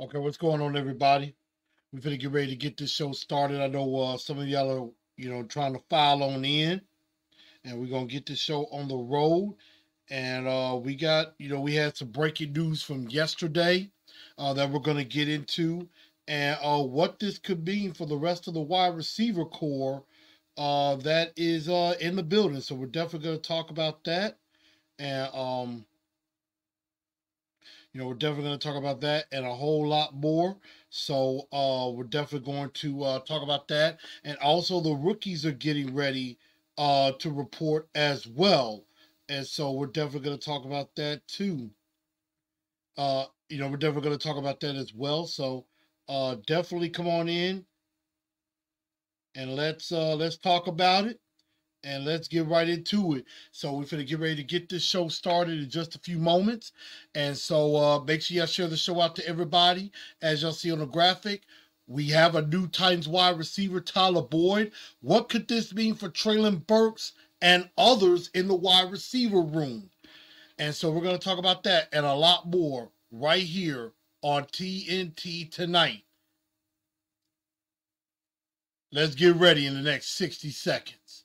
Okay, what's going on, everybody? We're gonna get ready to get this show started. I know uh, some of y'all are, you know, trying to file on in, and we're gonna get this show on the road. And uh, we got, you know, we had some breaking news from yesterday uh, that we're gonna get into, and uh, what this could mean for the rest of the wide receiver core uh, that is uh, in the building. So we're definitely gonna talk about that, and um, you know, we're definitely going to talk about that and a whole lot more. So uh, we're definitely going to uh, talk about that. And also, the rookies are getting ready uh, to report as well. And so we're definitely going to talk about that too. Uh, you know, we're definitely going to talk about that as well. So uh, definitely come on in and let's uh, let's talk about it and let's get right into it. So we're going to get ready to get this show started in just a few moments. And so uh, make sure y'all share the show out to everybody. As y'all see on the graphic, we have a new Titans wide receiver, Tyler Boyd. What could this mean for Treylon Burks and others in the wide receiver room? And so we're going to talk about that and a lot more right here on TNT tonight. Let's get ready in the next 60 seconds.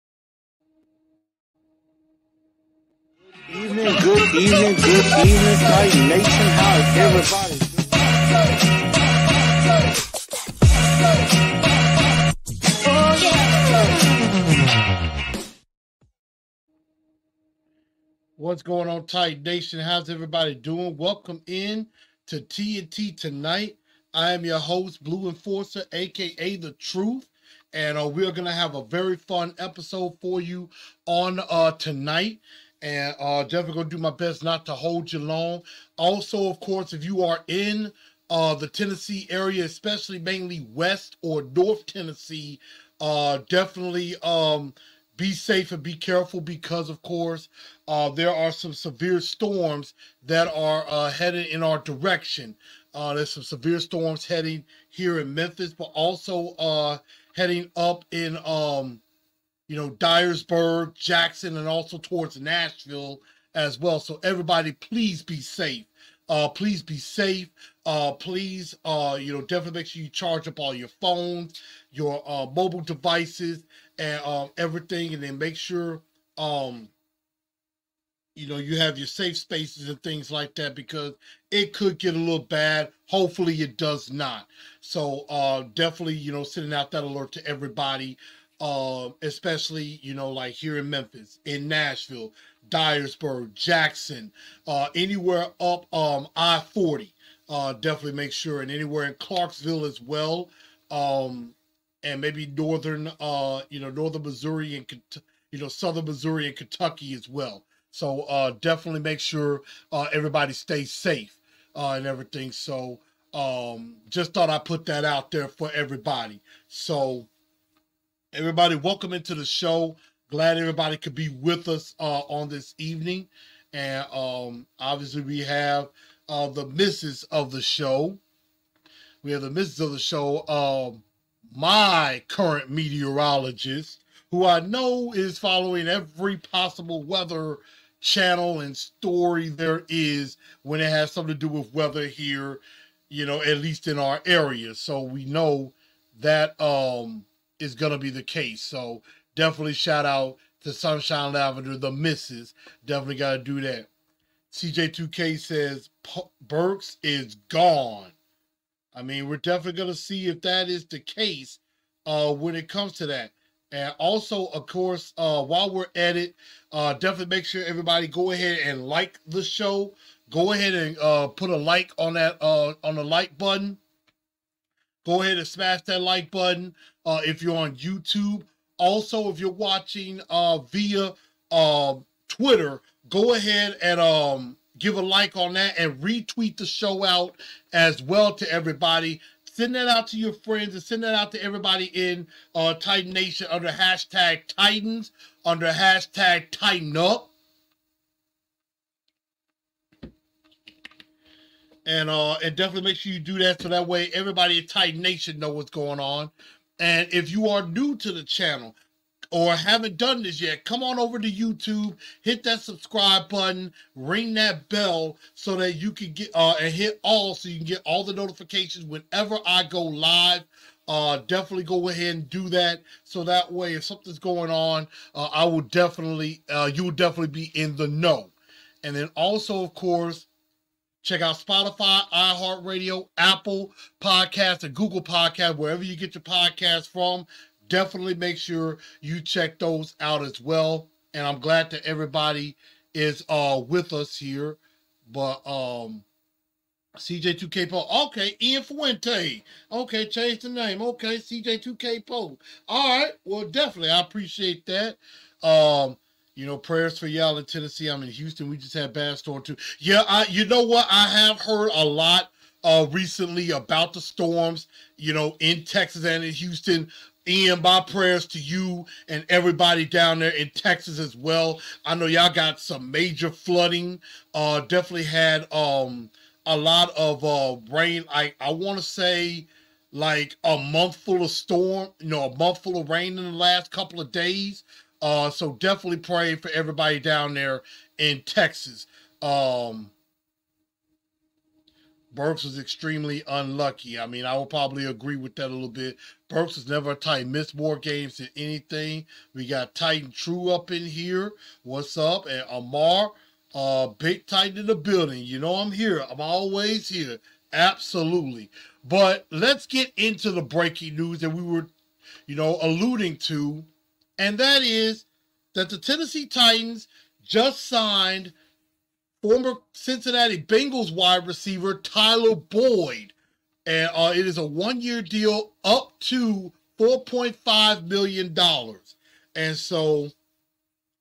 evening, good evening, Titan Nation. How is everybody? What's going on, Tight Nation? How's everybody doing? Welcome in to TNT tonight. I am your host, Blue Enforcer, aka The Truth, and uh, we're gonna have a very fun episode for you on uh, tonight. And uh, definitely gonna do my best not to hold you long. Also, of course, if you are in uh, the Tennessee area, especially mainly West or North Tennessee, uh, definitely um, be safe and be careful because, of course, uh, there are some severe storms that are uh, headed in our direction. Uh, there's some severe storms heading here in Memphis, but also uh, heading up in, um, you know, Dyersburg, Jackson, and also towards Nashville as well. So everybody, please be safe. Uh, please be safe. Uh, please, uh, you know, definitely make sure you charge up all your phones, your uh, mobile devices, and um, everything, and then make sure, um, you know, you have your safe spaces and things like that because it could get a little bad. Hopefully, it does not. So, uh, definitely, you know, sending out that alert to everybody, uh, especially, you know, like here in Memphis, in Nashville, Dyersburg, Jackson, uh, anywhere up um, I 40. Uh, definitely make sure, and anywhere in Clarksville as well. Um, and maybe northern, uh, you know, northern Missouri and you know, southern Missouri and Kentucky as well. So uh, definitely make sure uh, everybody stays safe uh, and everything. So um, just thought I'd put that out there for everybody. So everybody, welcome into the show. Glad everybody could be with us uh, on this evening. And um, obviously, we have uh, the misses of the show. We have the misses of the show, um, my current meteorologist, who I know is following every possible weather channel and story there is when it has something to do with weather here, you know, at least in our area. So we know that um is gonna be the case. So definitely shout out to Sunshine Lavender, the missus. Definitely gotta do that. CJ2K says Burks is gone. I mean, we're definitely going to see if that is the case uh, when it comes to that. And also, of course, uh, while we're at it, uh, definitely make sure everybody go ahead and like the show. Go ahead and uh, put a like on that uh, on the like button. Go ahead and smash that like button uh, if you're on YouTube. Also, if you're watching uh, via uh, Twitter, go ahead and um, give a like on that and retweet the show out as well to everybody. Send that out to your friends and send that out to everybody in uh, Titan Nation under hashtag Titans, under hashtag Tighten Up. And uh, and definitely make sure you do that so that way everybody in Titan Nation know what's going on. And if you are new to the channel, or haven't done this yet, come on over to YouTube, hit that subscribe button, ring that bell so that you can get uh and hit all so you can get all the notifications whenever I go live. Uh, definitely go ahead and do that so that way if something's going on, uh, I will definitely uh, you will definitely be in the know. And then also, of course, check out Spotify, iHeartRadio, Apple Podcast, and Google Podcast, wherever you get your podcast from definitely make sure you check those out as well. And I'm glad that everybody is uh with us here. But um CJ2K Poe. Okay, Ian Fuente. Okay, change the name. Okay, CJ2K Poe. All right. Well, definitely. I appreciate that. Um, you know, prayers for y'all in Tennessee. I'm in Houston. We just had bad storm too. Yeah, I you know what? I have heard a lot uh recently about the storms, you know, in Texas and in Houston. Ian, my prayers to you and everybody down there in Texas as well. I know y'all got some major flooding. Uh, definitely had um a lot of uh rain. I I want to say like a month full of storm. You know, a month full of rain in the last couple of days. Uh, so definitely pray for everybody down there in Texas. Um, Burks was extremely unlucky. I mean, I will probably agree with that a little bit. Burks was never a tight, missed more games than anything. We got Titan True up in here. What's up? And Amar, uh, big Titan in the building. You know I'm here. I'm always here. Absolutely. But let's get into the breaking news that we were, you know, alluding to. And that is that the Tennessee Titans just signed former Cincinnati Bengals wide receiver Tyler Boyd. And uh, it is a one year deal up to $4.5 million. And so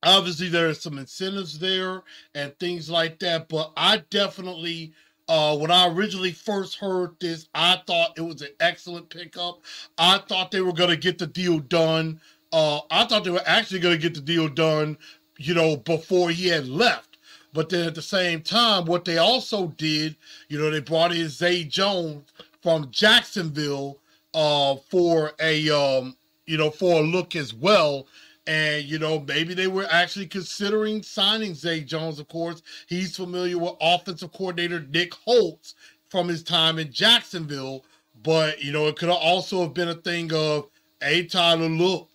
obviously there are some incentives there and things like that. But I definitely, uh, when I originally first heard this, I thought it was an excellent pickup. I thought they were going to get the deal done. Uh, I thought they were actually going to get the deal done, you know, before he had left. But then at the same time, what they also did, you know, they brought in Zay Jones from Jacksonville uh, for a um, you know for a look as well. And you know maybe they were actually considering signing Zay Jones. Of course, he's familiar with offensive coordinator Nick Holz from his time in Jacksonville. But you know it could also have been a thing of, hey Tyler, look,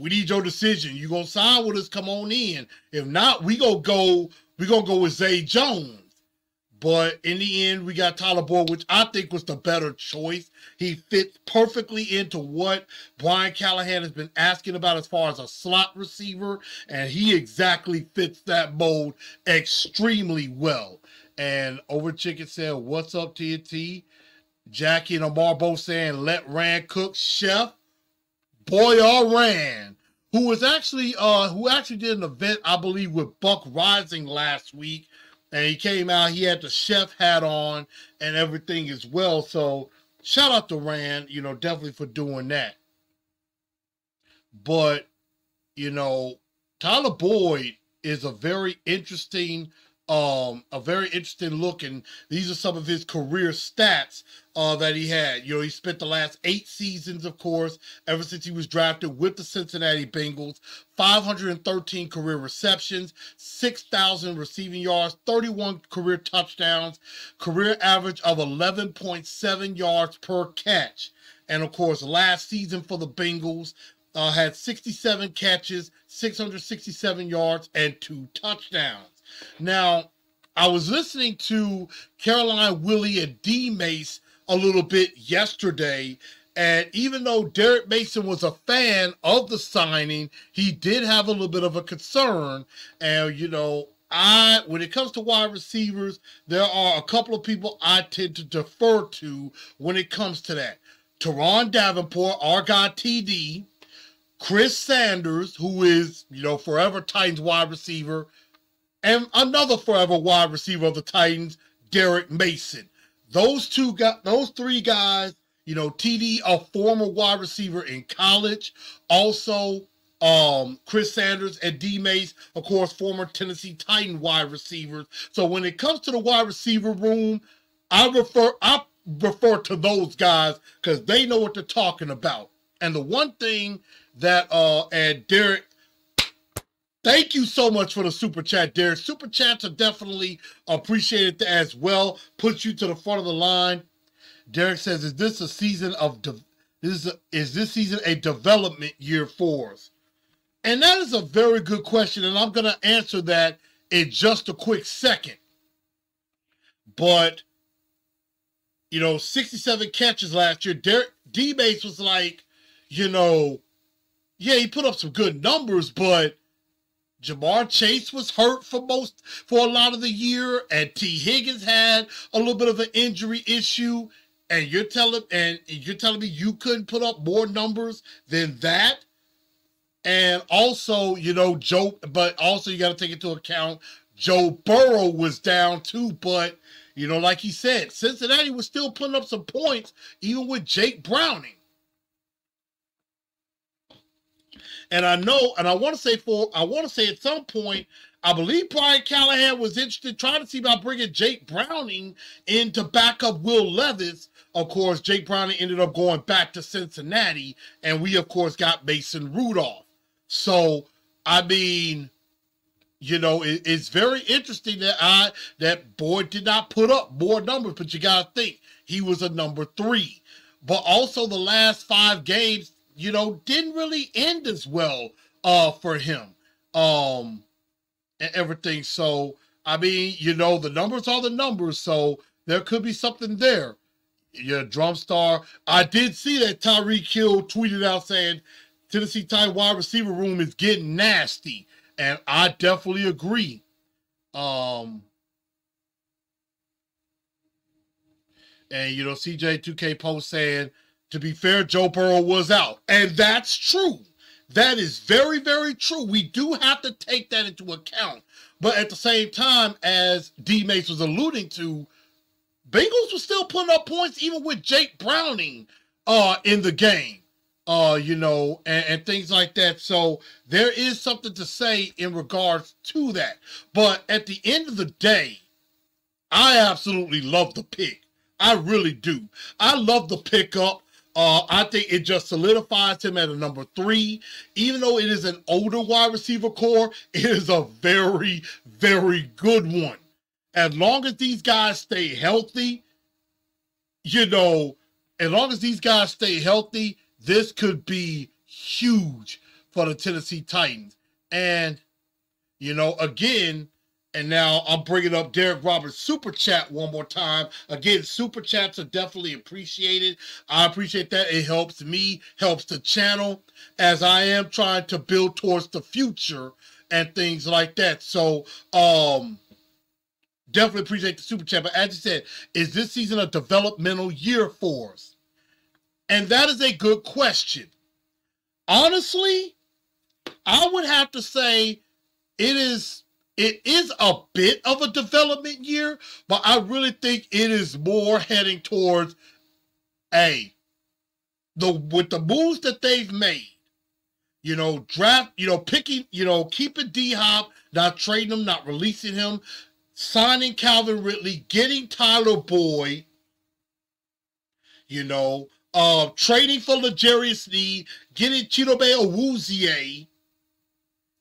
we need your decision. You gonna sign with us? Come on in. If not, we gonna go. We gonna go with Zay Jones. But in the end, we got Tyler Boyd, which I think was the better choice. He fits perfectly into what Brian Callahan has been asking about as far as a slot receiver, and he exactly fits that mold extremely well. And Over Chicken said, What's up, TNT? Jackie and Amar both saying, Let Rand cook, chef. Boy Rand, who was actually uh who actually did an event, I believe, with Buck Rising last week. And he came out, he had the chef hat on and everything as well. So shout out to Rand, you know, definitely for doing that. But, you know, Tyler Boyd is a very interesting um, a very interesting look, and these are some of his career stats uh, that he had. You know, he spent the last eight seasons, of course, ever since he was drafted with the Cincinnati Bengals, 513 career receptions, 6,000 receiving yards, 31 career touchdowns, career average of 11.7 yards per catch. And of course, last season for the Bengals, uh, had 67 catches, 667 yards, and two touchdowns. Now, I was listening to Caroline Willie and D Mace a little bit yesterday, and even though Derrick Mason was a fan of the signing, he did have a little bit of a concern. And, you know, I, when it comes to wide receivers, there are a couple of people I tend to defer to when it comes to that. Teron Davenport, our guy TD, Chris Sanders, who is, you know, forever Titans wide receiver, and another forever wide receiver of the Titans, Derrick Mason. Those two got those three guys, you know, TD, a former wide receiver in college, also um Chris Sanders and D Mace, of course, former Tennessee Titan wide receivers. So when it comes to the wide receiver room, I refer I refer to those guys because they know what they're talking about. And the one thing that uh and Derek Thank you so much for the super chat, Derek. Super chats are definitely appreciated as well. Puts you to the front of the line. Derek says, "Is this a season of de- this is, a, is this season a development year for us?" And that is a very good question, and I'm going to answer that in just a quick second. But you know, 67 catches last year. Derek D Base was like, you know, yeah, he put up some good numbers, but Ja'Marr Chase was hurt for most for a lot of the year, and Tee Higgins had a little bit of an injury issue. And you're telling and you're telling me you couldn't put up more numbers than that. And also, you know, Joe, but also you got to take into account Joe Burrow was down too. But you know, like he said, Cincinnati was still putting up some points, even with Jake Browning. And I know, and I want to say for, I want to say at some point, I believe Brian Callahan was interested trying to see about bringing Jake Browning in to back up Will Levis. Of course, Jake Browning ended up going back to Cincinnati, and we of course got Mason Rudolph. So, I mean, you know, it, it's very interesting that I that Boyd did not put up more numbers, but you gotta think he was a number three. But also the last five games, you know, didn't really end as well uh for him. Um and everything. So I mean, you know, the numbers are the numbers, so there could be something there. Yeah, drum star. I did see that Tyreek Hill tweeted out saying Tennessee Titan wide receiver room is getting nasty. And I definitely agree. Um and you know, CJ2K post saying to be fair, Joe Burrow was out. And that's true. That is very, very true. We do have to take that into account. But at the same time, as D Mace was alluding to, Bengals were still putting up points even with Jake Browning uh in the game. Uh, you know, and, and things like that. So there is something to say in regards to that. But at the end of the day, I absolutely love the pick. I really do. I love the pickup. Uh, I think it just solidifies him at a number three. Even though it is an older wide receiver core, it is a very, very good one. As long as these guys stay healthy, you know, as long as these guys stay healthy, this could be huge for the Tennessee Titans. And, you know, again, and now I'm bringing up Derek Roberts super chat one more time. Again, super chats are definitely appreciated. I appreciate that. It helps me, helps the channel as I am trying to build towards the future and things like that. So, um, definitely appreciate the super chat. But as you said, is this season a developmental year for us? And that is a good question. Honestly, I would have to say it is it is a bit of a development year, but I really think it is more heading towards a the with the moves that they've made. You know, draft, you know, picking, you know, keeping D Hop, not trading him, not releasing him, signing Calvin Ridley, getting Tyler Boyd, you know, uh, trading for L'Jarius Sneed, getting Chidobe Awuzie,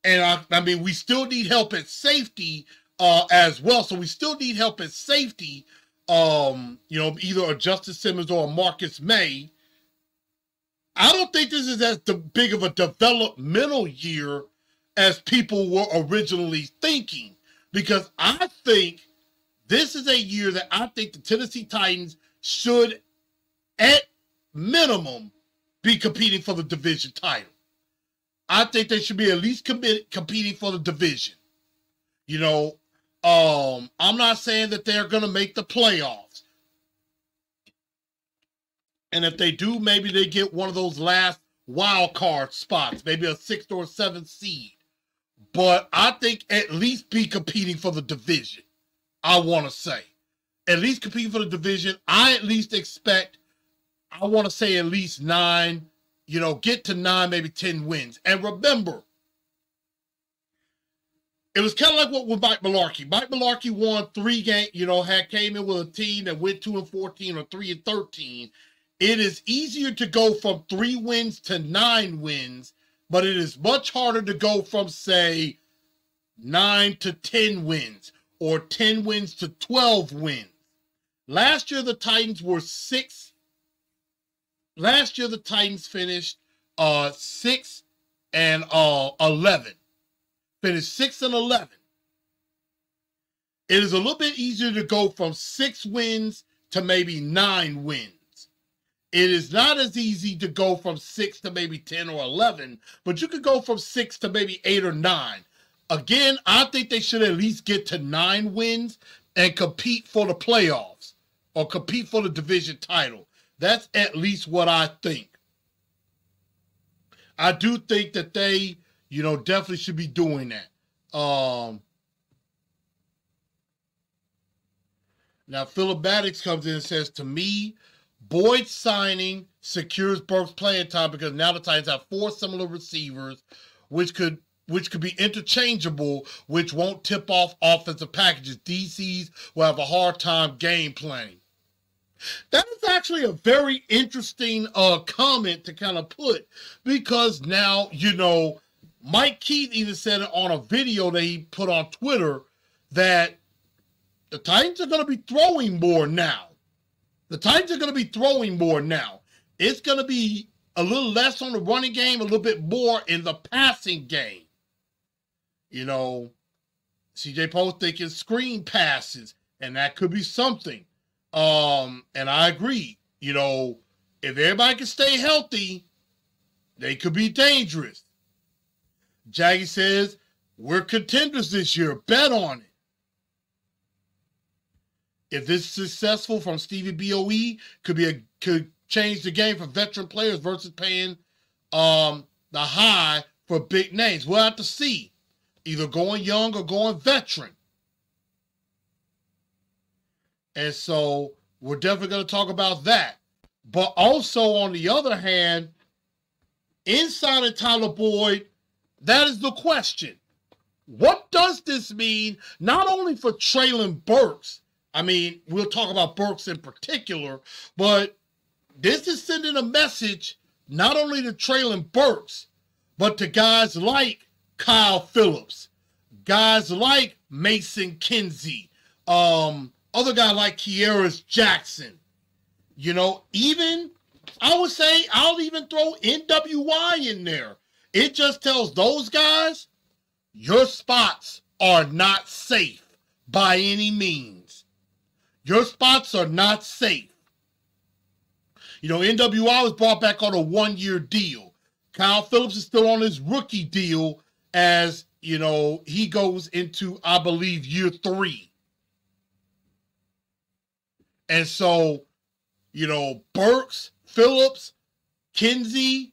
and I, I, mean, we still need help at safety uh, as well. So we still need help at safety. Um, you know, either a Justin Simmons or a Marcus Maye. I don't think this is as the big of a developmental year as people were originally thinking. because I think this is a year that I think the Tennessee Titans should, at minimum, be competing for the division title. I think they should be at least commit, competing for the division. You know, um, I'm not saying that they're going to make the playoffs. And if they do, maybe they get one of those last wild card spots, maybe a sixth or seventh seed. But I think at least be competing for the division. I want to say. At least competing for the division. I at least expect, I want to say at least nine, you know, get to nine, maybe 10 wins. And remember, it was kind of like what with Mike Mularkey. Mike Mularkey won three games, you know, had came in with a team that went two and 14 or three and 13. It is easier to go from three wins to nine wins, but it is much harder to go from, say, nine to 10 wins or 10 wins to 12 wins. Last year, the Titans were six. Last year, the Titans finished uh, six and uh, 11. Finished six and 11. It is a little bit easier to go from six wins to maybe nine wins. It is not as easy to go from six to maybe 10 or 11, but you could go from six to maybe eight or nine. Again, I think they should at least get to nine wins and compete for the playoffs or compete for the division title. That's at least what I think. I do think that they, you know, definitely should be doing that. Um Now Philip Maddox comes in and says, to me, Boyd signing secures Burks' playing time because now the Titans have four similar receivers, which could which could be interchangeable, which won't tip off offensive packages. DCs will have a hard time game planning. That is actually a very interesting uh, comment to kind of put because now, you know, Mike Keith even said it on a video that he put on Twitter that the Titans are going to be throwing more now. The Titans are going to be throwing more now. It's going to be a little less on the running game, a little bit more in the passing game. You know, CJ Post thinking screen passes, and that could be something. Um, and I agree. You know, if everybody can stay healthy, they could be dangerous. Jaggy says, We're contenders this year. Bet on it. If this is successful from Stevie BOE, could be a could change the game for veteran players versus paying um the high for big names. We'll have to see either going young or going veteran. And so we're definitely going to talk about that. But also, on the other hand, inside of Tyler Boyd, that is the question. What does this mean, not only for Treylon Burks? I mean, we'll talk about Burks in particular, but this is sending a message not only to Treylon Burks, but to guys like Kyle Phillips, guys like Mason Kinsey, um, other guy like Kearis Jackson. You know, even I would say I'll even throw NWI in there. It just tells those guys your spots are not safe by any means. Your spots are not safe. You know, NWI was brought back on a one year deal. Kyle Phillips is still on his rookie deal as, you know, he goes into, I believe, year three. And so, you know, Burks, Phillips, Kinsey,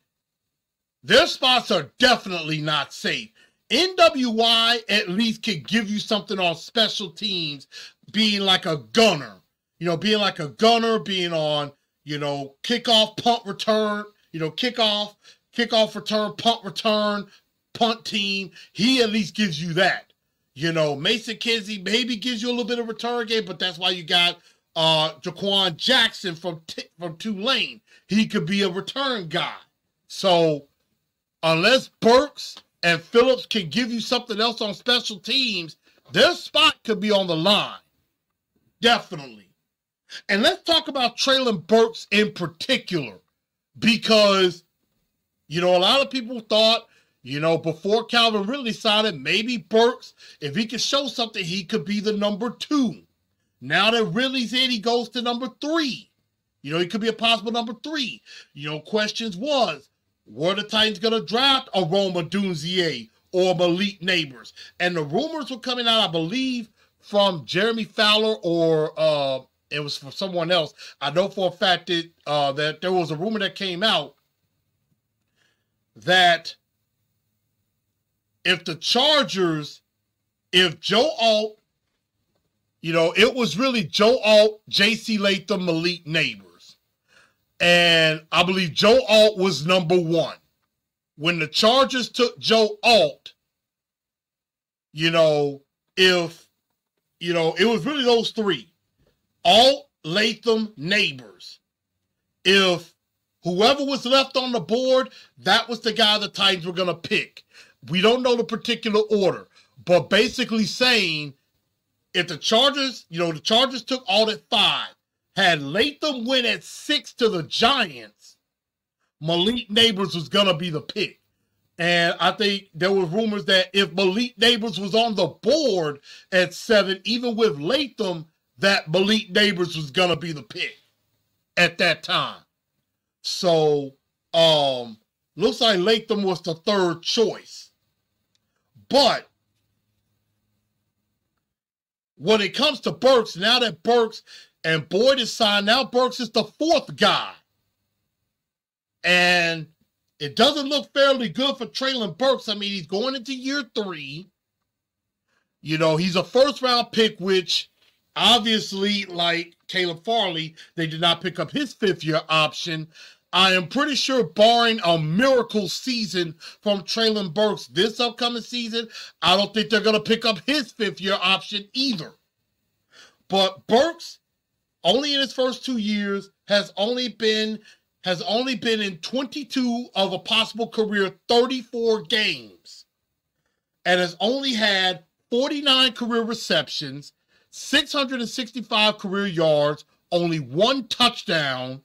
their spots are definitely not safe. NWI at least could give you something on special teams, being like a gunner, you know, being like a gunner, being on, you know, kickoff, punt return, you know, kickoff, kickoff return, punt return, punt team. He at least gives you that. You know, Mason Kinsey maybe gives you a little bit of return game, but that's why you got uh Jha'Quan Jackson from T- from Tulane. He could be a return guy. So unless Burks and Phillips can give you something else on special teams, their spot could be on the line. Definitely. And let's talk about Treylon Burks in particular, because you know a lot of people thought You know, before Calvin Ridley signed maybe Burks, if he could show something, he could be the number two. Now that Ridley's in, he goes to number three. You know, he could be a possible number three. You know, questions was, were the Titans going to draft a Rome Odunze or Malik Nabers? And the rumors were coming out, I believe, from Jeremy Fowler or uh, it was for someone else. I know for a fact that uh, that there was a rumor that came out that if the Chargers, if Joe Alt, you know, it was really Joe Alt, J.C. Latham, Malik Nabers. And I believe Joe Alt was number one. When the Chargers took Joe Alt, you know, if, you know, it was really those three Alt, Latham, Nabers. If whoever was left on the board, that was the guy the Titans were going to pick. We don't know the particular order, but basically saying if the Chargers, you know, the Chargers took all at five, had Latham win at six to the Giants, Malik Nabers was to be the pick. And I think there were rumors that if Malik Nabers was on the board at seven, even with Latham, that Malik Nabers was gonna be the pick at that time. So um looks like Latham was the third choice. But when it comes to Burks, now that Burks and Boyd is signed, now Burks is the fourth guy. And it doesn't look fairly good for Treylon Burks. I mean, he's going into year three. You know, he's a first round pick, which Obviously, like Caleb Farley, they did not pick up his fifth year option. I am pretty sure, barring a miracle season from Treylon Burks this upcoming season, I don't think they're going to pick up his fifth year option either. But Burks, only in his first two years, has only been has only been in 22 of a possible career 34 games and has only had 49 career receptions 665 career yards, only one touchdown,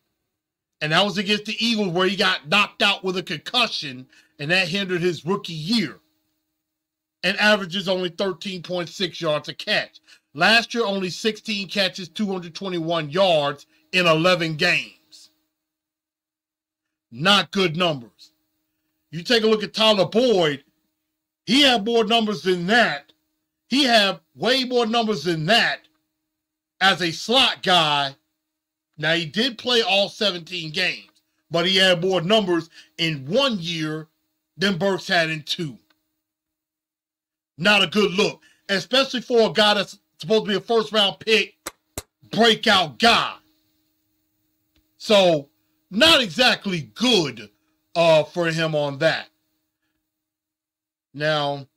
and that was against the Eagles where he got knocked out with a concussion, and that hindered his rookie year. And averages only 13.6 yards a catch. Last year, only 16 catches, 221 yards in 11 games. Not good numbers. You take a look at Tyler Boyd, he had more numbers than that he had way more numbers than that as a slot guy. Now he did play all 17 games, but he had more numbers in one year than Burks had in two. Not a good look, especially for a guy that's supposed to be a first round pick, breakout guy. So, not exactly good uh, for him on that. Now,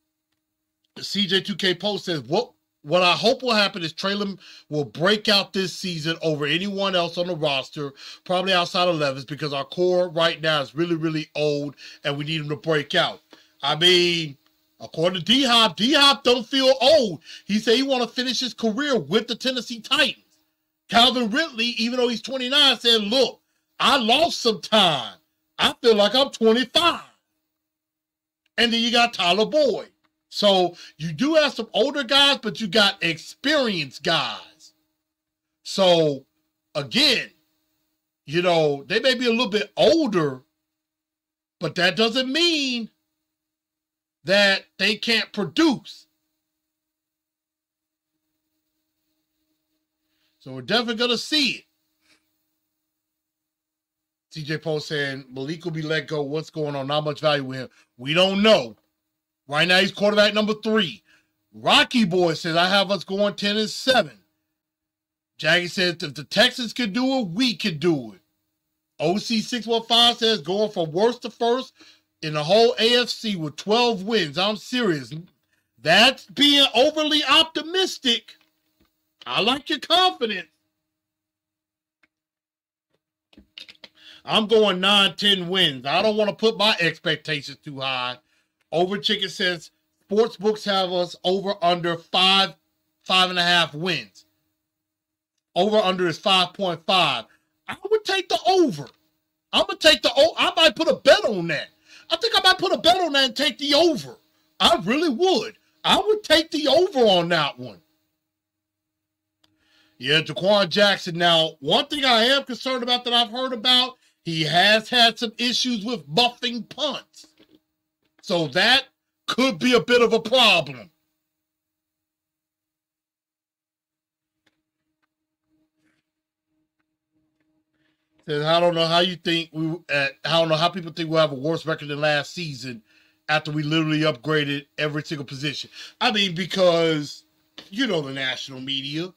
CJ2K Post says, what what I hope will happen is Treylon will break out this season over anyone else on the roster, probably outside of Levis, because our core right now is really, really old and we need him to break out. I mean, according to D Hop, D Hop don't feel old. He said he want to finish his career with the Tennessee Titans. Calvin Ridley, even though he's 29, said, look, I lost some time. I feel like I'm 25. And then you got Tyler Boyd. So you do have some older guys, but you got experienced guys. So again, you know, they may be a little bit older, but that doesn't mean that they can't produce. So we're definitely going to see it. TJ Post saying Malik will be let go. What's going on? Not much value with him. We don't know. Right now, he's quarterback number three. Rocky Boy says, I have us going 10 and 7. Jackie says, if the Texans could do it, we could do it. OC615 says, going from worst to first in the whole AFC with 12 wins. I'm serious. That's being overly optimistic. I like your confidence. I'm going 9 10 wins. I don't want to put my expectations too high. Over Chicken says sports books have us over under five, five and a half wins. Over under is 5.5. I would take the over. I'm gonna take the oh, I might put a bet on that. I think I might put a bet on that and take the over. I really would. I would take the over on that one. Yeah, Jha'Quan Jackson. Now, one thing I am concerned about that I've heard about, he has had some issues with buffing punts. So that could be a bit of a problem. Says, I don't know how you think we. Uh, I don't know how people think we'll have a worse record than last season after we literally upgraded every single position. I mean, because you know the national media,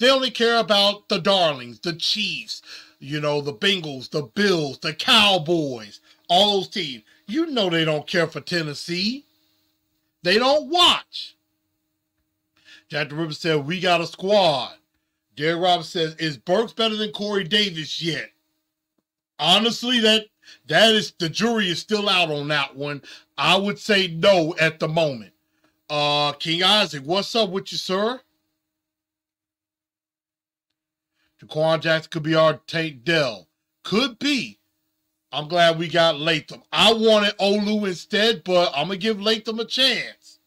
they only care about the darlings, the Chiefs, you know, the Bengals, the Bills, the Cowboys, all those teams. You know they don't care for Tennessee. They don't watch. Jack the Ripper said, We got a squad. Derek Roberts says, Is Burks better than Corey Davis yet? Honestly, that that is the jury is still out on that one. I would say no at the moment. Uh King Isaac, what's up with you, sir? Jha'Quan Jackson could be our Tank Dell. Could be. I'm glad we got Latham. I wanted Olu instead, but I'm gonna give Latham a chance.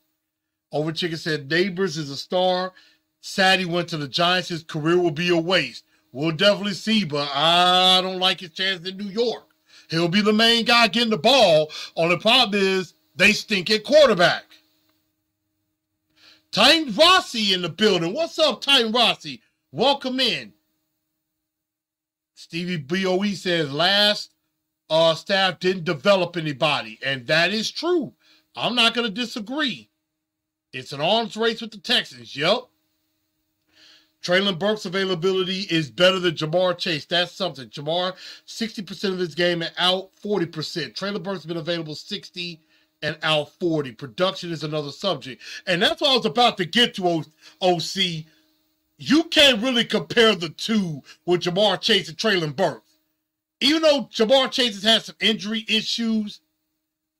Over Chicken said Nabers is a star. Sadie went to the Giants. His career will be a waste. We'll definitely see, but I don't like his chance in New York. He'll be the main guy getting the ball. Only problem is they stink at quarterback. Titan Rossi in the building. What's up, Titan Rossi? Welcome in. Stevie BOE says last uh, staff didn't develop anybody, and that is true. I'm not going to disagree. It's an arms race with the Texans. Yep. Treylon Burks' availability is better than Ja'Marr Chase. That's something. Ja'Marr, 60% of his game and out 40%. Treylon Burke's been available 60 and out 40. Production is another subject. And that's what I was about to get to, OC. You can't really compare the two with Ja'Marr Chase and Treylon Burks. Even though Ja'Marr Chase has had some injury issues,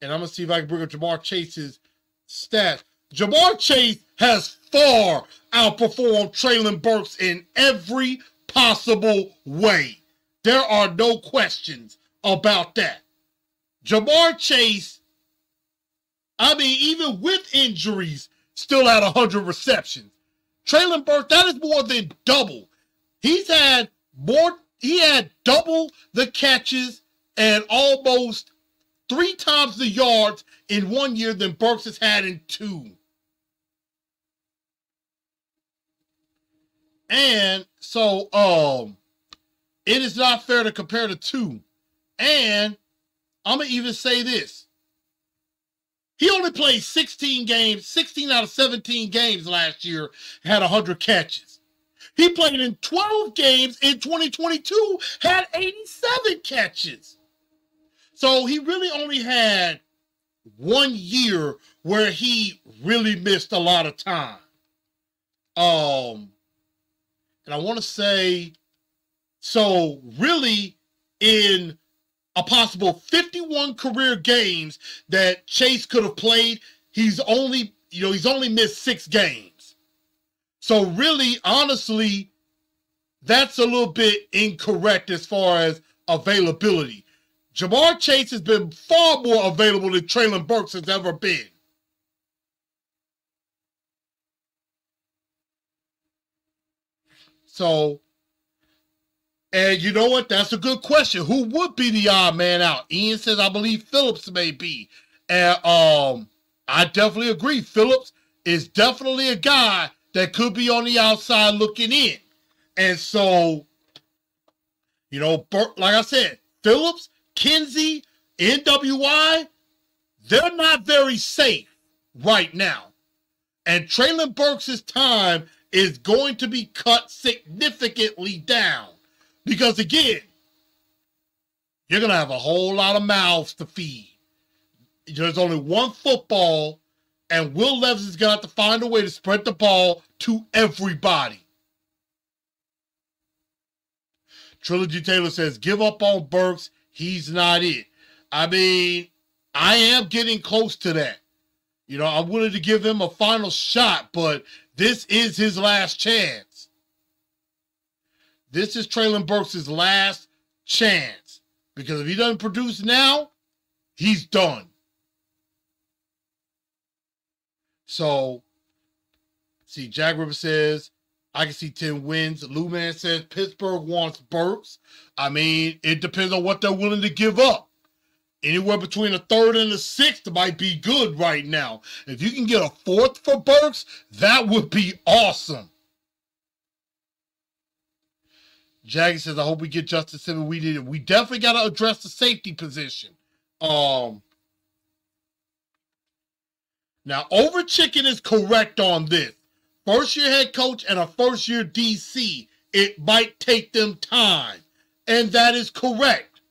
and I'm to see if I can bring up Ja'Marr Chase's stats. Ja'Marr Chase has far outperformed Treylon Burks in every possible way. There are no questions about that. Ja'Marr Chase, I mean, even with injuries, still had 100 receptions. Treylon Burks, that is more than double. He's had more, he had double the catches and almost three times the yards in one year than Burks has had in two. And so um it is not fair to compare the two. And I'm gonna even say this. He only played 16 games, 16 out of 17 games last year, had 100 catches. He played in 12 games in 2022, had 87 catches. So he really only had one year where he really missed a lot of time. Um, and I want to say, so really, in a possible 51 career games that Chase could have played, he's only, you know, he's only missed six games. So really, honestly, that's a little bit incorrect as far as availability. Ja'Marr Chase has been far more available than Treylon Burks has ever been. So, and you know what? That's a good question. Who would be the odd man out? Ian says, I believe Phillips may be. And um, I definitely agree. Phillips is definitely a guy that could be on the outside looking in. And so, you know, like I said, Phillips, Kinsey, NWI, they're not very safe right now. And Treylon Burks' time is going to be cut significantly down. Because again, you're going to have a whole lot of mouths to feed. There's only one football, and Will Levis is going to have to find a way to spread the ball to everybody. Trilogy Taylor says, give up on Burks. He's not it. I mean, I am getting close to that. You know, I'm willing to give him a final shot, but this is his last chance. This is Treylon Burks' last chance. Because if he doesn't produce now, He's done. So, see, Jack River says, I can see 10 wins. Lou Man says Pittsburgh wants Burks. I mean, it depends on what they're willing to give up. Anywhere between a third and a sixth might be good right now. If you can get a fourth for Burks, that would be awesome. Jaggy says, I hope we get Justin Simmons. We did We definitely got to address the safety position. Um now over chicken is correct on this. First year head coach and a first year DC, it might take them time. And that is correct.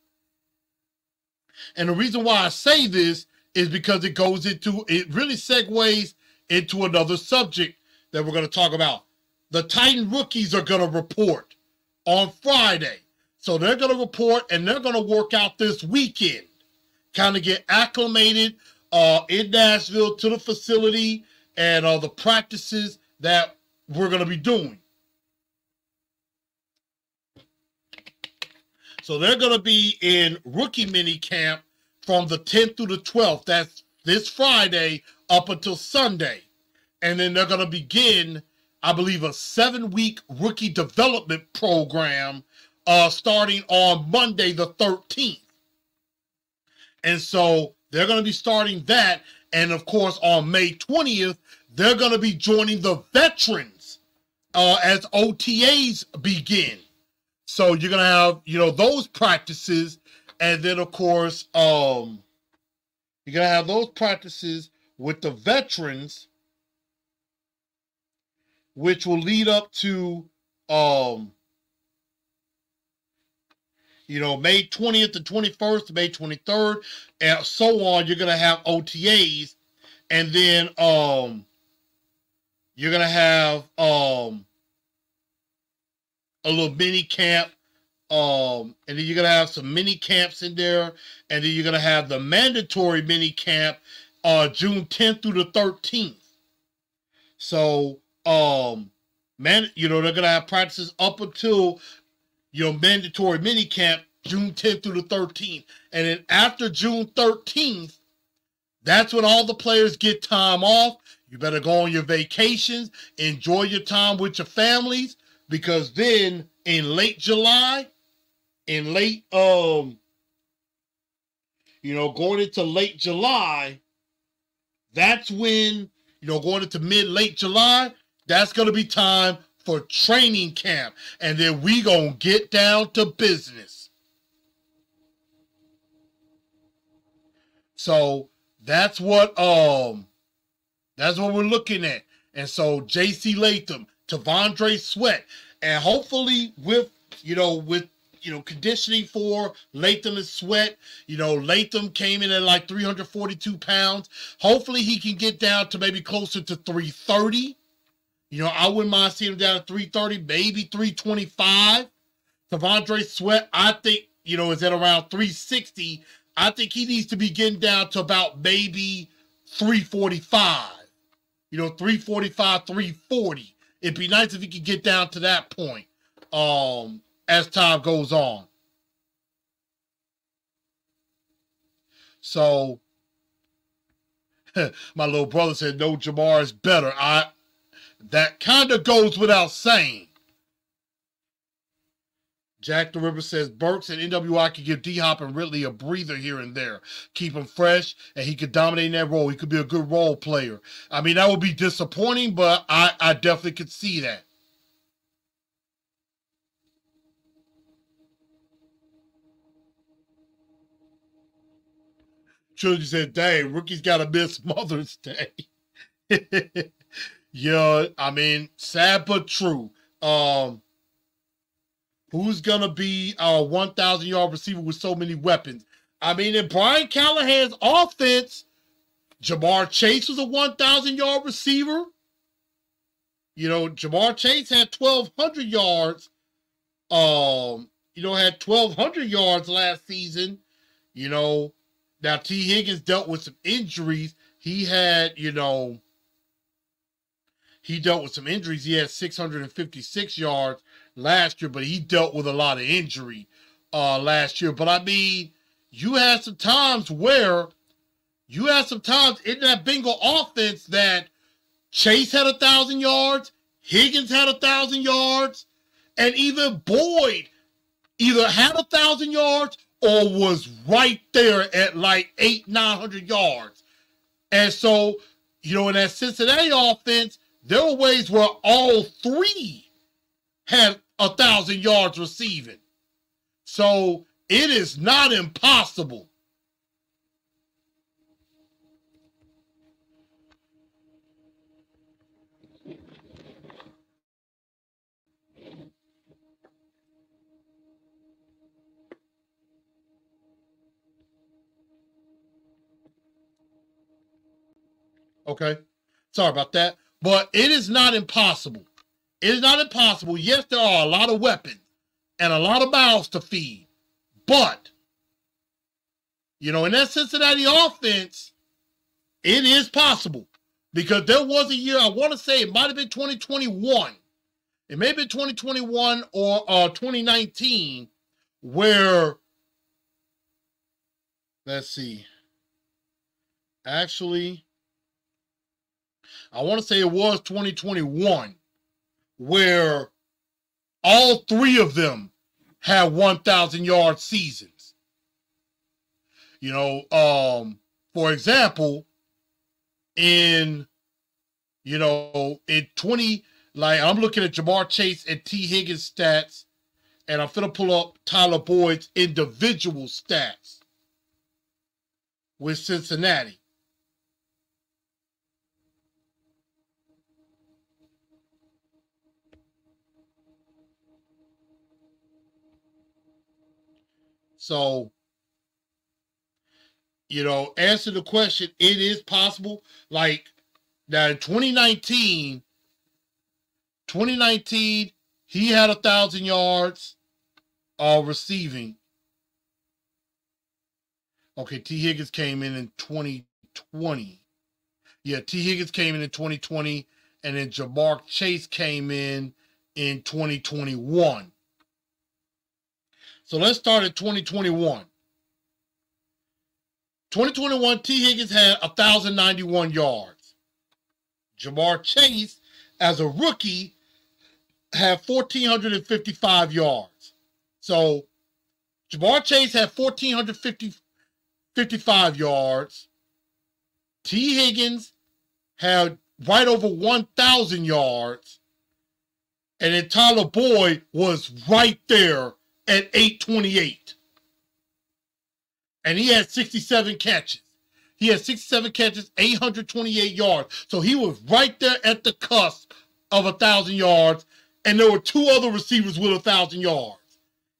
And the reason why I say this is because it goes into it really segues into another subject that we're going to talk about. The Titan rookies are going to report on Friday. So they're going to report and they're going to work out this weekend, kind of get acclimated uh, in Nashville to the facility and uh, the practices that we're going to be doing. So they're going to be in rookie mini camp from the 10th through the 12th. That's this Friday up until Sunday. And then they're going to begin I believe, a seven week rookie development program uh, starting on Monday, the 13th. And so they're going to be starting that. And of course, on May 20th, they're going to be joining the veterans uh, as OTAs begin. So you're going to have, you know, those practices. And then, of course, um, you're going to have those practices with the veterans which will lead up to um you know May 20th to 21st, May 23rd, and so on. You're gonna have OTAs, and then um you're gonna have um a little mini camp. Um, and then you're gonna have some mini camps in there, and then you're gonna have the mandatory mini camp uh June 10th through the 13th. So um man, you know, they're gonna have practices up until you know mandatory mini camp June 10th through the 13th. And then after June 13th, that's when all the players get time off. You better go on your vacations, enjoy your time with your families, because then in late July, in late um, you know, going into late July, that's when, you know, going into mid late July, that's going to be time for training camp. And then we to get down to business. So that's what um that's what we're looking at. And so JC Latham, T'Vondre Sweat, and hopefully with you know with you know conditioning for Latham and Sweat. You know Latham came in at like 342 pounds. Hopefully he can get down to maybe closer to 330. You know, I wouldn't mind seeing him down at 330, maybe 325. T'Vondre Sweat, I think, you know, is at around 360. I think he needs to be getting down to about maybe 345. You know, 345, 340. It'd be nice if he could get down to that point um, as time goes on. So my little brother said, no, Ja'Marr is better. I that kind of goes without saying. Jack the River says Burks and NWI could give D Hop and Ridley a breather here and there, keep him fresh, and he could dominate in that role. He could be a good role player. I mean, that would be disappointing, but I, I definitely could see that. Trilogy said, dang, rookie's got to miss Mother's Day. Yeah, I mean, sad but true. Um, who's gonna be our 1,000 yard receiver with so many weapons? I mean, in Brian Callahan's offense, Ja'Marr Chase was a 1,000 yard receiver. You know, Ja'Marr Chase had 1,200 yards. Um, you know, had 1,200 yards last season. You know, now Tee Higgins dealt with some injuries. He had, you know, he dealt with some injuries. He had 656 yards last year, but he dealt with a lot of injury uh, last year. But I mean, you had some times where you had some times in that Bengal offense that Chase had a thousand yards, Higgins had a thousand yards, and even Boyd either had a thousand yards or was right there at like eight, nine hundred yards. And so, you know, in that Cincinnati offense, there were ways where all three had a thousand yards receiving. So it is not impossible. Okay. Sorry about that. But it is not impossible. It is not impossible. Yes, there are a lot of weapons and a lot of mouths to feed. But, you know, in that Cincinnati offense, it is possible. Because there was a year, I want to say it might have been 2021. It may have been 2021 or uh, 2019, where, let's see, actually, I want to say it was 2021 where all three of them had 1,000 yard seasons. You know, um, for example, in, you know, in 20, like I'm looking at Ja'Marr Chase and Tee Higgins stats, and I'm going to pull up Tyler Boyd's individual stats with Cincinnati. So, you know, answer the question, it is possible. Like now in 2019, 2019, he had a thousand yards uh receiving. Okay, Tee Higgins came in in 2020. Yeah, Tee Higgins came in in 2020, and then Ja'Marr Chase came in in 2021. So let's start at 2021. 2021, Tee Higgins had 1,091 yards. Ja'Marr Chase, as a rookie, had 1,455 yards. So Ja'Marr Chase had 1,455 yards. Tee Higgins had right over 1,000 yards. And then Tyler Boyd was right there at 828. And he had 67 catches. He had 67 catches, 828 yards. So he was right there at the cusp of a thousand yards. And there were two other receivers with a thousand yards.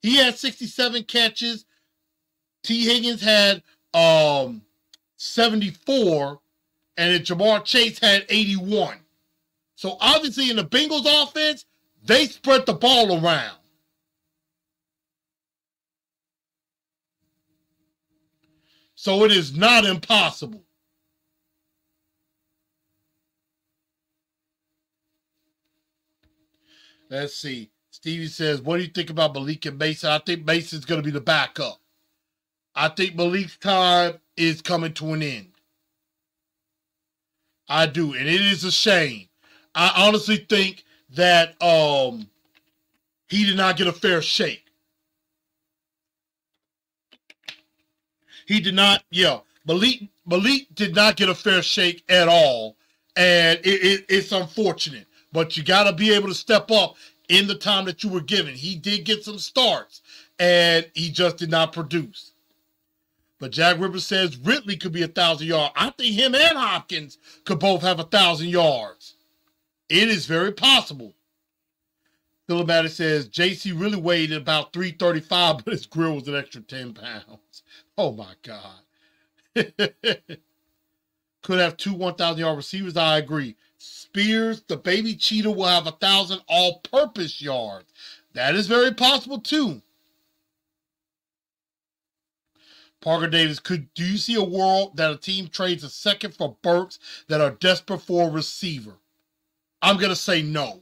He had 67 catches. Tee Higgins had um 74, and then Ja'Marr Chase had 81. So obviously in the Bengals offense, they spread the ball around. So it is not impossible. Let's see. Stevie says, What do you think about Malik and Mason? I think Mason's going to be the backup. I think Malik's time is coming to an end. I do. And it is a shame. I honestly think that um he did not get a fair shake. He did not, yeah. Malik Malik did not get a fair shake at all. And it, it, it's unfortunate. But you got to be able to step up in the time that you were given. He did get some starts, and he just did not produce. But Jack Ripper says Ridley could be a thousand yards. I think him and Hopkins could both have a thousand yards. It is very possible. Philip says JC really weighed about 335, but his grill was an extra 10 pounds. Oh my God. Could have two 1,000 yard receivers. I agree. Spears, the baby cheetah, will have a thousand all purpose yards. That is very possible too. Parker Davis, could do you see a world that a team trades a second for Burks that are desperate for a receiver? I'm gonna say no.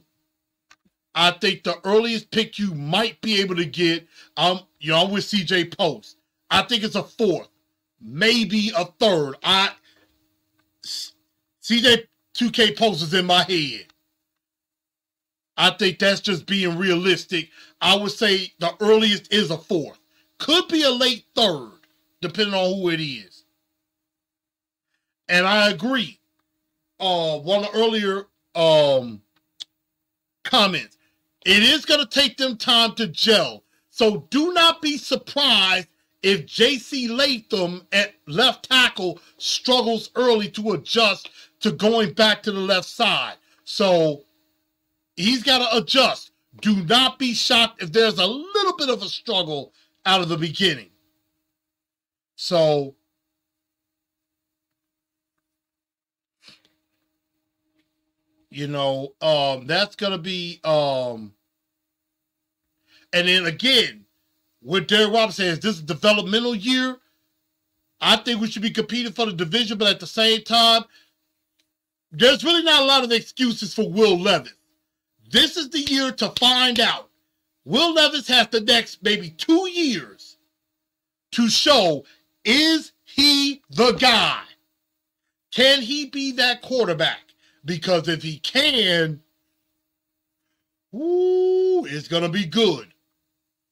I think the earliest pick you might be able to get, um, you know, I'm with CJ Post. I think it's a fourth, maybe a third. I CJ 2K poses in my head. I think that's just being realistic. I would say the earliest is a fourth. Could be a late third, depending on who it is. And I agree. Uh, one of the earlier um, comments. It is going to take them time to gel. So do not be surprised if JC Latham at left tackle struggles early to adjust to going back to the left side. So he's got to adjust. Do not be shocked if there's a little bit of a struggle out of the beginning. So you know, um that's going to be um and then again, what Derek Robinson says, this is developmental year. I think we should be competing for the division, but at the same time, there's really not a lot of excuses for Will Levis. This is the year to find out. Will Levis has the next maybe two years to show is he the guy? Can he be that quarterback? Because if he can, ooh, it's going to be good.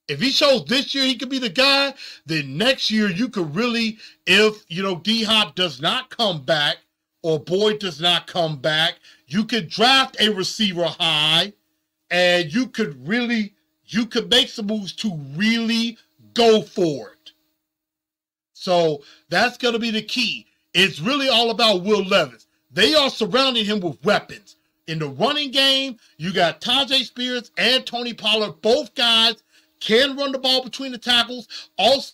If he shows this year he could be the guy, then next year you could really, if you know D Hop does not come back or Boyd does not come back, you could draft a receiver high, and you could really, you could make some moves to really go for it. So that's going to be the key. It's really all about Will Levis. They are surrounding him with weapons. In the running game, you got Tyjae Spears and Tony Pollard, both guys can run the ball between the tackles. Also,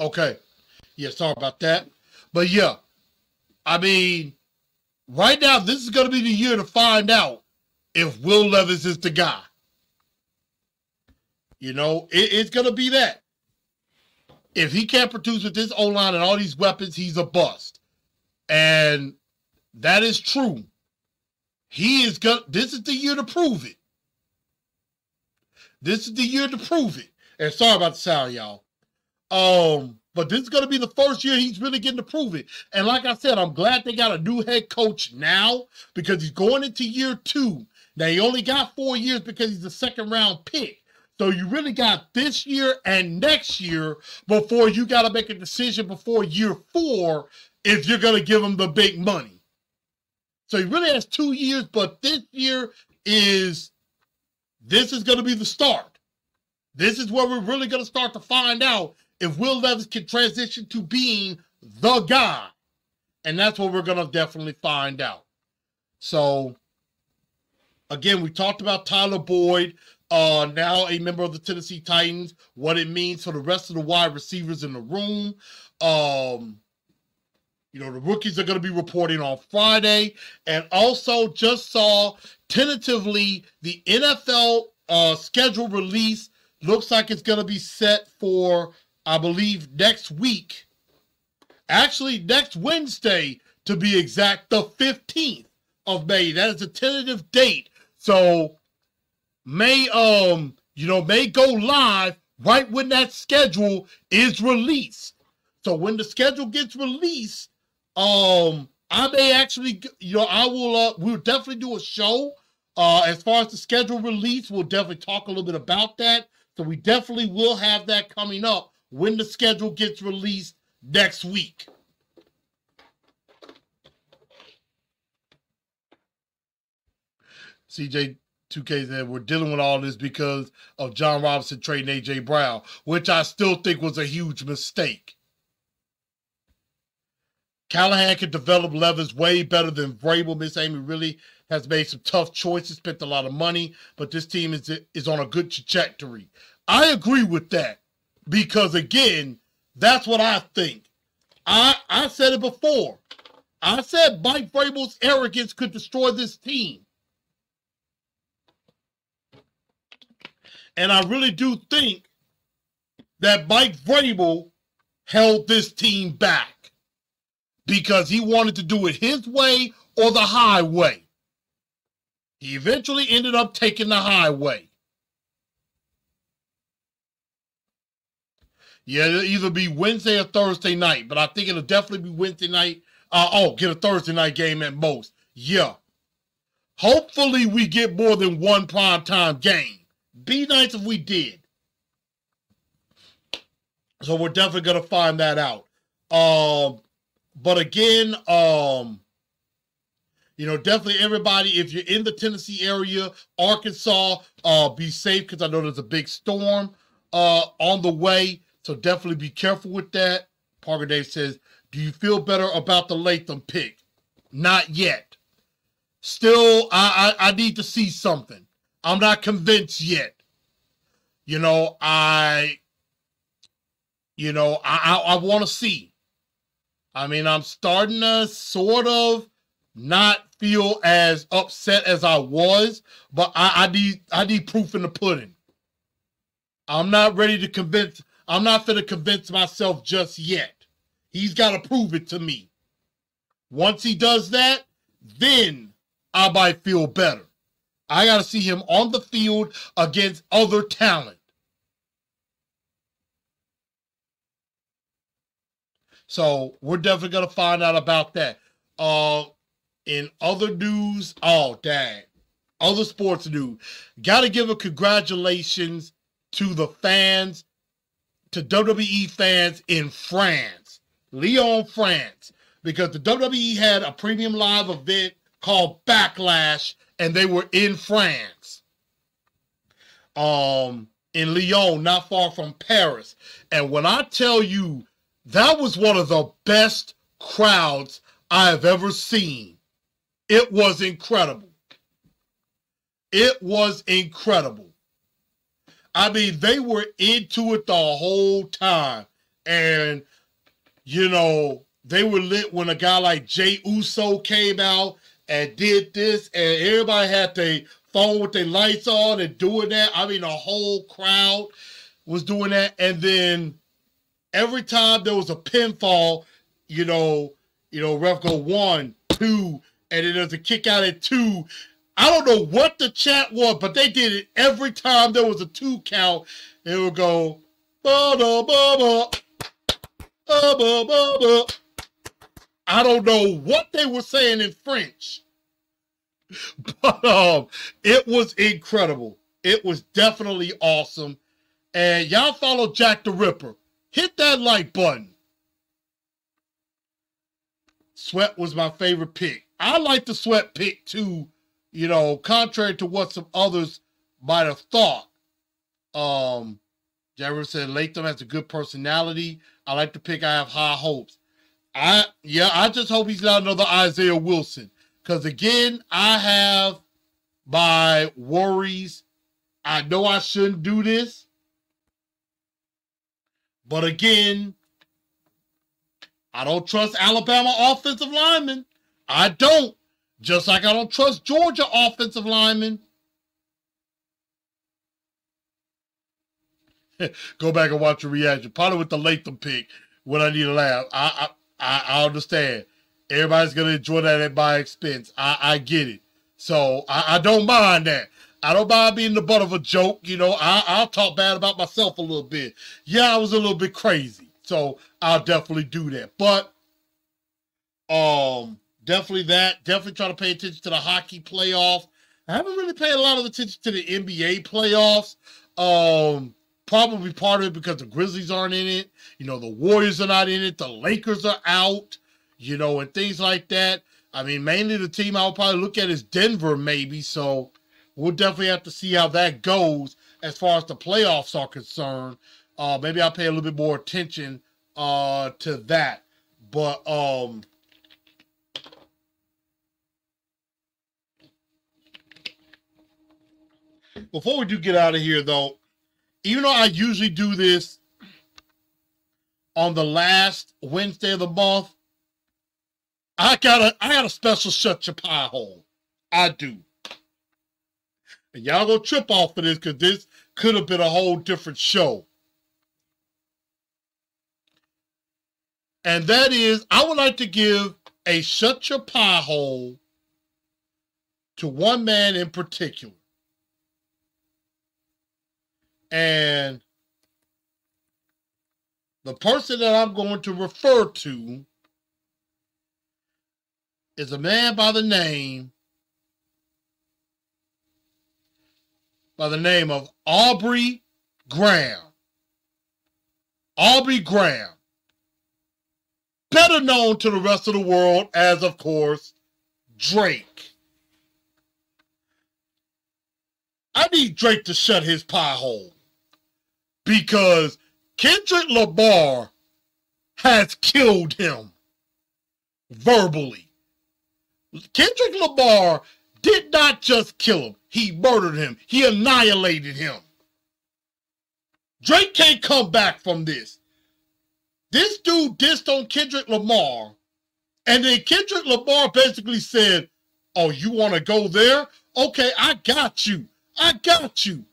Okay. Yeah, sorry about that. But yeah, I mean, right now, this is going to be the year to find out if Will Levis is the guy. You know, it, it's going to be that. If he can't produce with this O line and all these weapons, he's a bust. And that is true. He is going this is the year to prove it. This is the year to prove it. And sorry about the sound, y'all. Um, but this is going to be the first year he's really getting to prove it. And like I said, I'm glad they got a new head coach now because he's going into year two. Now he only got four years because he's a second round pick. So you really got this year and next year before you got to make a decision before year four if you're going to give him the big money. So he really has two years, but this year is this is going to be the start. This is where we're really going to start to find out if Will Levis can transition to being the guy. And that's what we're going to definitely find out. So, again, we talked about Tyler Boyd, uh, now a member of the Tennessee Titans, what it means for the rest of the wide receivers in the room. Um, you know, the rookies are going to be reporting on Friday. And also just saw tentatively the NFL uh, schedule release looks like it's going to be set for I believe, next week. Actually, next Wednesday, to be exact, the 15th of May. That is a tentative date. So may um, you know, may go live right when that schedule is released. So when the schedule gets released, um, I may actually, you know, I will uh we'll definitely do a show. Uh as far as the schedule release, we'll definitely talk a little bit about that. So we definitely will have that coming up when the schedule gets released next week. CJ 2K said we're dealing with all this because of Jon Robinson trading AJ Brown, which I still think was a huge mistake. Callahan can develop Levis way better than Vrabel. Miss Amy really has made some tough choices, spent a lot of money, but this team is is on a good trajectory. I agree with that because again, that's what I think. I I said it before. I said Mike Vrabel's arrogance could destroy this team. And I really do think that Mike Vrabel held this team back because he wanted to do it his way or the highway. He eventually ended up taking the highway. Yeah, it'll either be Wednesday or Thursday night, but I think it'll definitely be Wednesday night. Uh, oh, get a Thursday night game at most. Yeah. Hopefully, we get more than one prime time game. Be nice if we did. So we're definitely gonna find that out. Um, but again, um, you know, definitely everybody, if you're in the Tennessee area, Arkansas, uh, be safe because I know there's a big storm uh on the way. So definitely be careful with that. Parker Dave says, Do you feel better about the Latham pick? Not yet. Still, I, I, I need to see something. I'm not convinced yet. You know, I you know, I I, I want to see. I mean, I'm starting to sort of not feel as upset as I was, but I, I need I need proof in the pudding. I'm not ready to convince. I'm not going to convince myself just yet. He's got to prove it to me. Once he does that, then I might feel better. I got to see him on the field against other talent. So we're definitely gonna find out about that. Uh, in other news, oh dang, other sports news, gotta give a congratulations to the fans, to WWE fans in France, Lyon, France, because the WWE had a premium live event called Backlash, and they were in France. Um, in Lyon, not far from Paris. And when I tell you that was one of the best crowds I have ever seen. It was incredible. It was incredible. I mean, they were into it the whole time. And, you know, they were lit when a guy like Jey Uso came out and did this, and everybody had their phone with their lights on and doing that. I mean, the whole crowd was doing that. And then every time there was a pinfall, you know, you know, ref go one, two, and then there's a kick out at two. I don't know what the chat was, but they did it every time there was a two count. It would go, ba da ba, ba ba ba ba. I don't know what they were saying in French, but um, it was incredible. It was definitely awesome. And y'all follow Jack the Ripper hit that like button. Sweat was my favorite pick. I like the sweat pick too, you know, contrary to what some others might have thought. Um, Jared said Latham has a good personality. I like the pick. I have high hopes. I yeah, I just hope he's not another Isaiah Wilson. Because again, I have my worries. I know I shouldn't do this. But again, I don't trust Alabama offensive linemen. I don't. Just like I don't trust Georgia offensive linemen. Go back and watch the reaction. Probably with the Latham pick when I need to laugh. I I I understand. Everybody's gonna enjoy that at my expense. I, I get it. So I, I don't mind that. I don't mind being the butt of a joke. You know, I, I'll talk bad about myself a little bit. Yeah, I was a little bit crazy. So I'll definitely do that. But um, definitely that. Definitely try to pay attention to the hockey playoff. I haven't really paid a lot of attention to the NBA playoffs. Um, probably part of it because the Grizzlies aren't in it. You know, the Warriors are not in it. The Lakers are out. You know, and things like that. I mean, mainly the team I'll probably look at is Denver, maybe. So we'll definitely have to see how that goes as far as the playoffs are concerned. Uh, maybe I'll pay a little bit more attention uh, to that. But um, before we do get out of here, though, even though I usually do this on the last Wednesday of the month, I got a I got a special shut your pie hole. I do. And y'all gonna trip off of this because this could have been a whole different show. And that is, I would like to give a shut your pie hole to one man in particular. And the person that I'm going to refer to is a man by the name by the name of Aubrey Graham. Aubrey Graham. Better known to the rest of the world as, of course, Drake. I need Drake to shut his pie hole because Kendrick Lamar has killed him verbally. Kendrick Lamar did not just kill him, he murdered him, he annihilated him. Drake can't come back from this. This dude dissed on Kendrick Lamar, and then Kendrick Lamar basically said, Oh, you want to go there? Okay, I got you. I got you.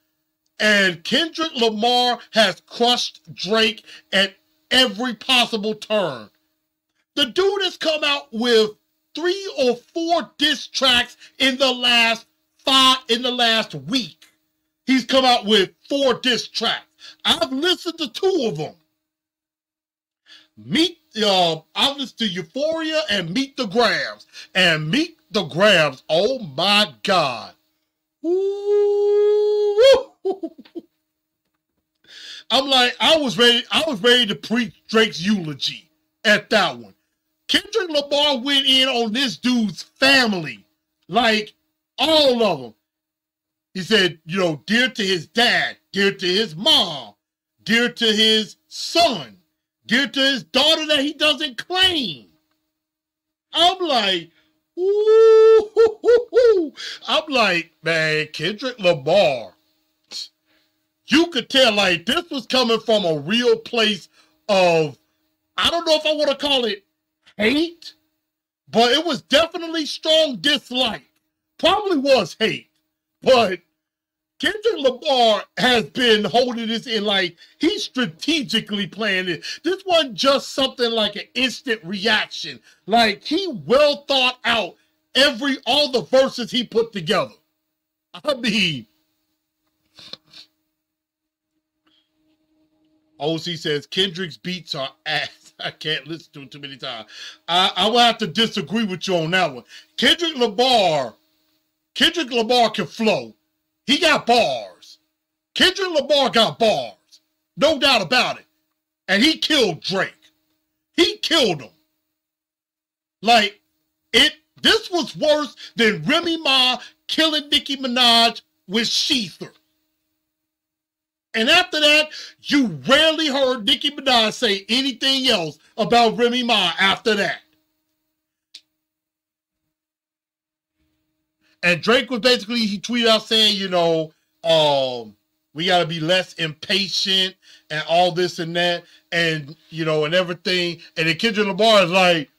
And Kendrick Lamar has crushed Drake at every possible turn. The dude has come out with three or four diss tracks in the last five in the last week. He's come out with four diss tracks. I've listened to two of them. Meet uh I've listened to Euphoria and Meet the Grahams. And Meet the Grahams, oh my god. Ooh. I'm like, I was ready, I was ready to preach Drake's eulogy at that one. Kendrick Lamar went in on this dude's family, like all of them. He said, you know, dear to his dad, dear to his mom, dear to his son, dear to his daughter that he doesn't claim. I'm like, ooh, I'm like, man, Kendrick Lamar. You could tell like this was coming from a real place of, I don't know if I want to call it hate, but it was definitely strong dislike. Probably was hate, but Kendrick Lamar has been holding this in like he's strategically playing it. This wasn't just something like an instant reaction. Like he well thought out every all the verses he put together. I mean, OC says Kendrick's beats are ass. I can't listen to it too many times. I, I will have to disagree with you on that one. Kendrick Lamar, Kendrick Lamar can flow. He got bars. Kendrick Lamar got bars. No doubt about it. And he killed Drake. He killed him. Like, it this was worse than Remy Ma killing Nicki Minaj with Shether. And after that, you rarely heard Nicki Minaj say anything else about Remy Ma after that. And Drake was basically, he tweeted out saying, you know, um, we got to be less impatient and all this and that, and, you know, and everything. And then Kendrick Lamar is like,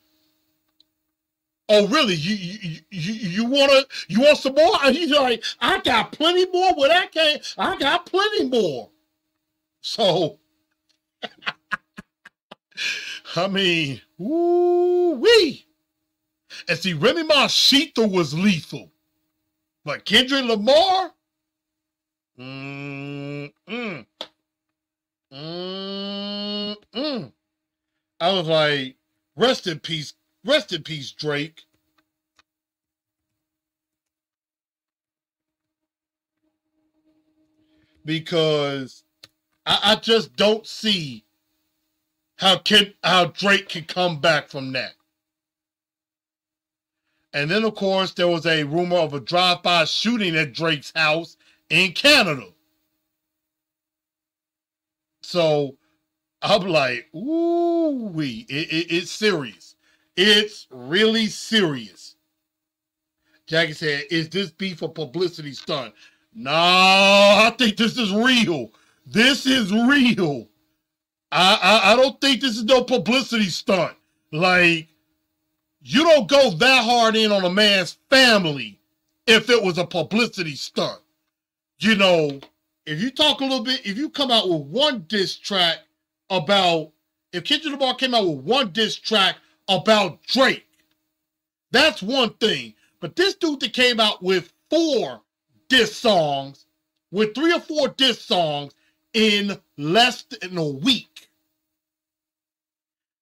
Oh, really? You you you, you want to you want some more? And he's like, I got plenty more. Where that came, I got plenty more. So, I mean, woo wee. And see, Remy Ma Shether was lethal, but Kendrick Lamar, mm mm mm mm. I was like, rest in peace, Rest in peace, Drake. Because I, I just don't see how can how Drake can come back from that. And then, of course, there was a rumor of a drive-by shooting at Drake's house in Canada. So I'm like, ooh, we it, it, it's serious. It's really serious. Jackie said, "Is this beef a publicity stunt?" No, I think this is real. This is real. I, I I don't think this is no publicity stunt. Like, you don't go that hard in on a man's family if it was a publicity stunt. You know, if you talk a little bit, if you come out with one diss track about, if Kendrick Lamar came out with one diss track about Drake, that's one thing. But this dude that came out with four diss songs, with three or four diss songs in less than a week.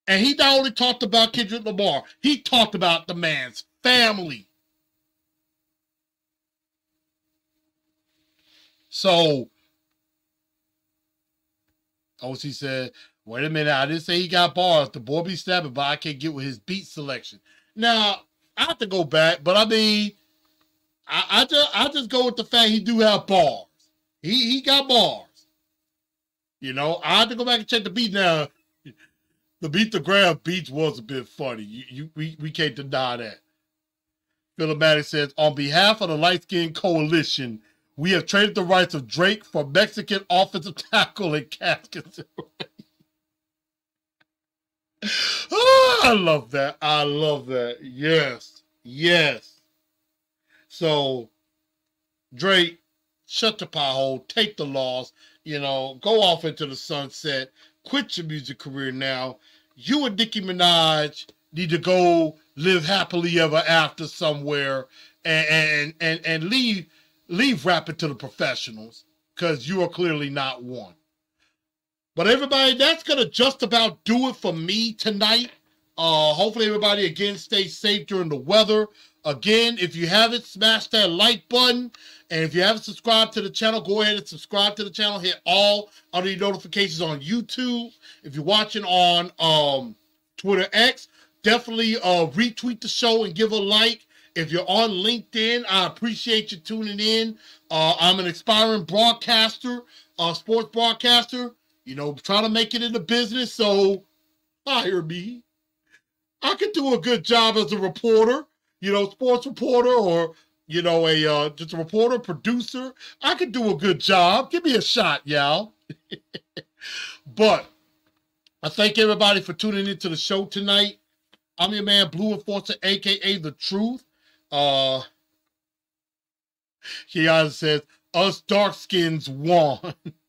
And he not only talked about Kendrick Lamar, he talked about the man's family. So oh, OC said, wait a minute, I didn't say he got bars. The boy be snapping, but I can't get with his beat selection. Now, I have to go back, but I mean, I, I just I just go with the fact he do have bars. He he got bars. You know, I have to go back and check the beat now. The beat the grab beats was a bit funny. You, you we, we can't deny that. Philomatic says, on behalf of the light skin coalition, we have traded the rights of Drake for Mexican offensive tackle and cash oh, I love that. I love that. Yes. Yes. So, Drake, shut the pothole, take the loss, you know, go off into the sunset, quit your music career now. You and Nicki Minaj need to go live happily ever after somewhere and and and, and leave leave rapping to the professionals because you are clearly not one. But everybody, that's gonna just about do it for me tonight. Uh, hopefully everybody again stays safe during the weather. Again, if you haven't smashed that like button, and if you haven't subscribed to the channel, go ahead and subscribe to the channel. Hit all of the notifications on YouTube. If you're watching on um, Twitter X, definitely uh, retweet the show and give a like. If you're on LinkedIn, I appreciate you tuning in. Uh, I'm an aspiring broadcaster, uh, sports broadcaster. You know, trying to make it in the business, so hire me. I can do a good job as a reporter, you know, sports reporter or you know, a uh, just a reporter, producer. I could do a good job. Give me a shot, y'all. but I thank everybody for tuning into the show tonight. I'm your man, Blue Enforcer, aka The Truth. Uh Kiana says, us dark skins won.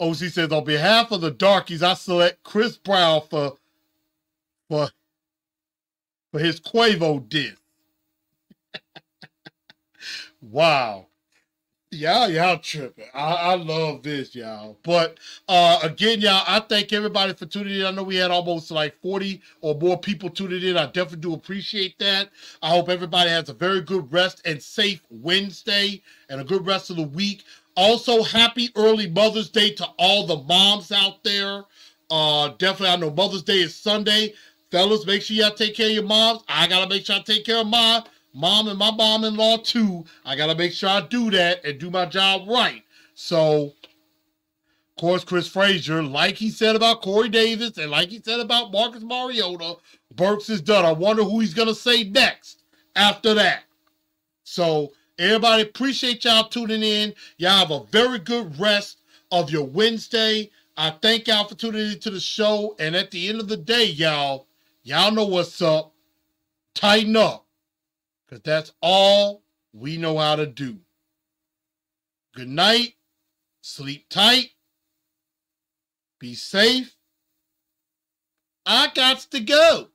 OC says, on behalf of the darkies, I select Chris Brown for for for his Quavo diss. wow. Y'all, y'all tripping. I, I love this, y'all. But uh again, y'all, I thank everybody for tuning in. I know we had almost like 40 or more people tuning in. I definitely do appreciate that. I hope everybody has a very good rest and safe Wednesday and a good rest of the week. Also, happy early Mother's Day to all the moms out there. Uh definitely, I know Mother's Day is Sunday. Fellas, make sure y'all take care of your moms. I gotta make sure I take care of my mom and my mom-in-law too. I gotta make sure I do that and do my job right. So, of course, Chris Frazier, like he said about Corey Davis and like he said about Marcus Mariota, Burks is done. I wonder who he's gonna say next after that. So, everybody, appreciate y'all tuning in. Y'all have a very good rest of your Wednesday. I thank y'all for tuning into the show. And at the end of the day, y'all, y'all know what's up. Tighten up because that's all we know how to do. Good night. Sleep tight. Be safe. I got to go.